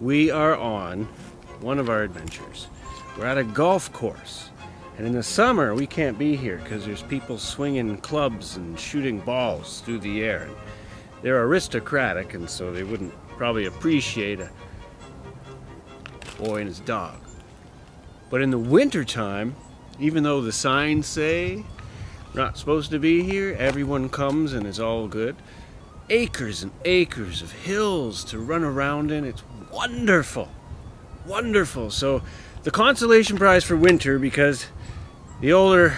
we are on one of our adventures. We're at a golf course. And in the summer, we can't be here because there's people swinging clubs and shooting balls through the air. And they're aristocratic, and so they wouldn't probably appreciate a boy and his dog. But in the wintertime, even though the signs say not supposed to be here, everyone comes and it's all good. Acres and acres of hills to run around in. It's wonderful. Wonderful. So the consolation prize for winter because the older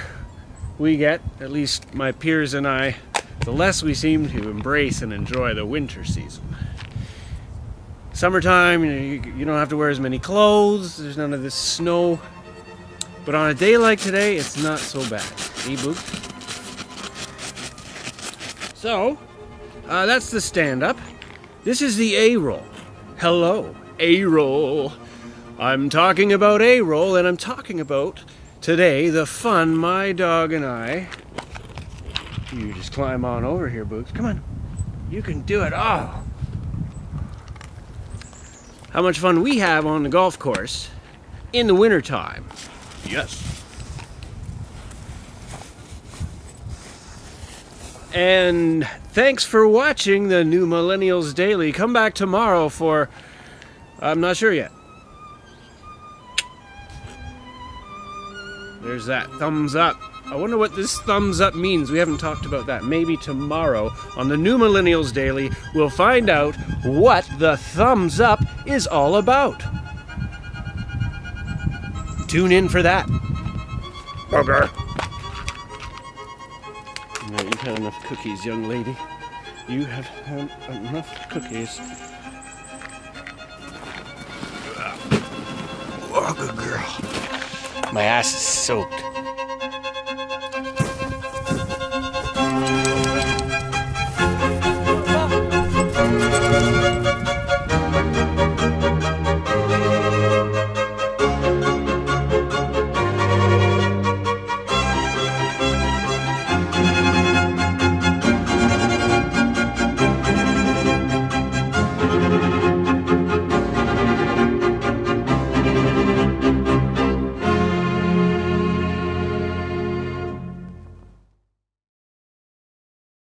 we get, at least my peers and I, the less we seem to embrace and enjoy the winter season. Summertime, you, don't have to wear as many clothes, there's none of this snow. But on a day like today, it's not so bad. E boop. So, uh, that's the stand up. This is the A roll. Hello, A roll. I'm talking about A roll, and I'm talking about today the fun my dog and I. You just climb on over here, Boots. Come on. You can do it. Oh. How much fun we have on the golf course in the wintertime. Yes. And thanks for watching the new Millennials Daily. Come back tomorrow for. I'm not sure yet. There's that thumbs up. I wonder what this thumbs up means. We haven't talked about that. Maybe tomorrow on the new Millennials Daily, we'll find out what the thumbs up is all about. Tune in for that. Bugger. Had enough cookies, young lady. You have had enough cookies. Oh, good girl. My ass is soaked.